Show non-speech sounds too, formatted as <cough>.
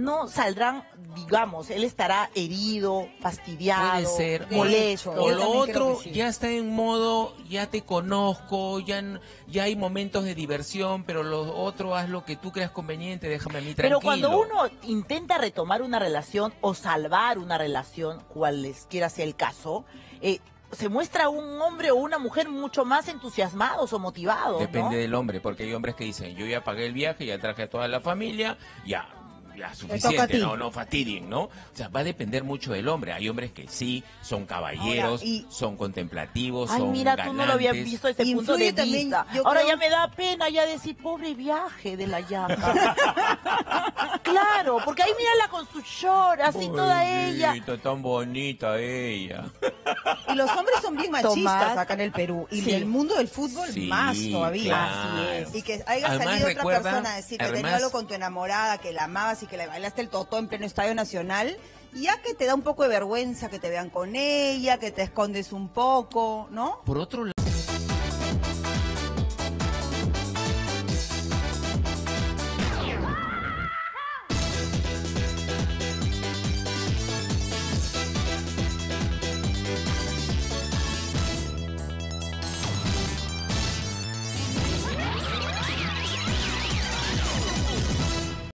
no saldrán, digamos, él estará herido, fastidiado, Puede ser. molesto. O lo otro sí. ya está en modo, ya te conozco, ya, ya hay momentos de diversión, pero lo otro haz lo que tú creas conveniente, déjame a mí tranquilo. Pero cuando uno intenta retomar una relación o salvar una relación, cualesquiera sea el caso, eh, se muestra un hombre o una mujer mucho más entusiasmados o motivados, Depende ¿no? del hombre, porque hay hombres que dicen, yo ya pagué el viaje, ya traje a toda la familia, ya, ya suficiente, no, no fastidien, ¿no? O sea, va a depender mucho del hombre. Hay hombres que sí, son caballeros, Ahora, y- son contemplativos, Ay, son mira, tú no lo habías galantes. visto desde ese punto de Influye también, vista. Ahora creo- ya me da pena ya decir, pobre viaje de la llama. <laughs> claro, porque ahí mírala con su short, así toda ella. Bonita, tan bonita ella. Y los hombres son bien machistas Tomás. acá en el Perú. Y Sí. en el mundo del fútbol Sí, más todavía. claro. Así es. Y que haya Además, salido otra persona a decir que tenía además- algo con tu enamorada, que la amabas y que le bailaste el totó en pleno estadio nacional, ya que te da un poco de vergüenza que te vean con ella, que te escondes un poco, ¿no? Por otro lado,